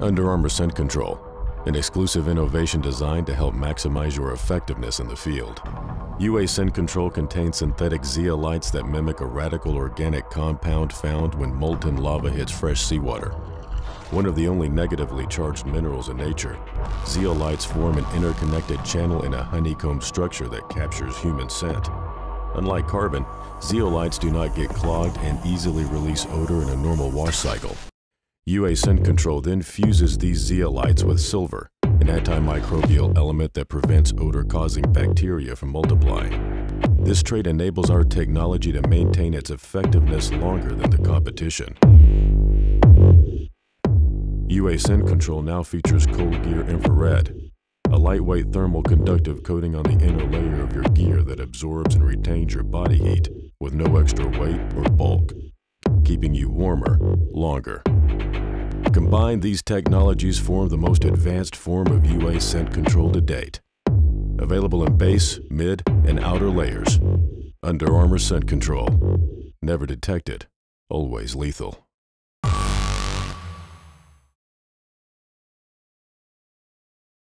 Under Armour Scent Control, an exclusive innovation designed to help maximize your effectiveness in the field. UA Scent Control contains synthetic zeolites that mimic a radical organic compound found when molten lava hits fresh seawater. One of the only negatively charged minerals in nature, zeolites form an interconnected channel in a honeycomb structure that captures human scent. Unlike carbon, zeolites do not get clogged and easily release odor in a normal wash cycle. UA Scent Control then fuses these zeolites with silver, an antimicrobial element that prevents odor-causing bacteria from multiplying. This trait enables our technology to maintain its effectiveness longer than the competition. UA Scent Control now features Cold Gear Infrared, a lightweight thermal conductive coating on the inner layer of your gear that absorbs and retains your body heat with no extra weight or bulk, keeping you warmer longer. Combined, these technologies form the most advanced form of UA scent control to date. Available in base, mid, and outer layers. Under Armour Scent Control. Never detected, always lethal.